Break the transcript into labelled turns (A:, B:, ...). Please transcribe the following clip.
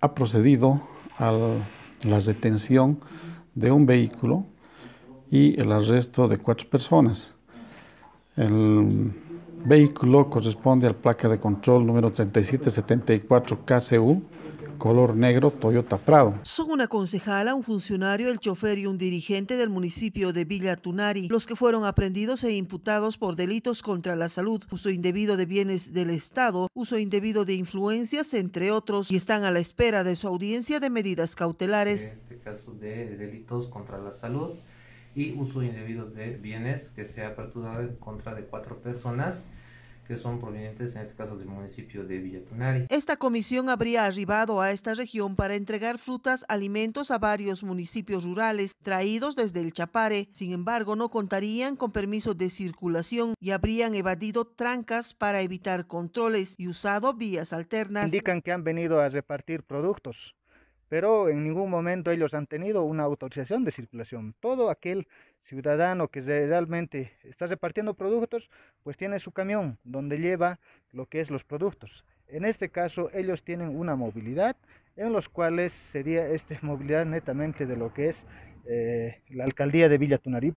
A: ha procedido a la detención de un vehículo y el arresto de cuatro personas. El vehículo corresponde al placa de control número 3774 KCU color negro Toyota Prado.
B: Son una concejala, un funcionario, el chofer y un dirigente del municipio de Villa Tunari, los que fueron aprendidos e imputados por delitos contra la salud, uso indebido de bienes del Estado, uso indebido de influencias, entre otros, y están a la espera de su audiencia de medidas cautelares.
C: En este caso de delitos contra la salud y uso indebido de bienes que se ha aperturado en contra de cuatro personas que son provenientes en este caso del municipio de Villatunari.
B: Esta comisión habría arribado a esta región para entregar frutas, alimentos a varios municipios rurales traídos desde el Chapare. Sin embargo, no contarían con permiso de circulación y habrían evadido trancas para evitar controles y usado vías alternas.
D: Indican que han venido a repartir productos pero en ningún momento ellos han tenido una autorización de circulación. Todo aquel ciudadano que realmente está repartiendo productos, pues tiene su camión donde lleva lo que es los productos. En este caso, ellos tienen una movilidad en los cuales sería esta movilidad netamente de lo que es eh, la alcaldía de Villa Tunarí.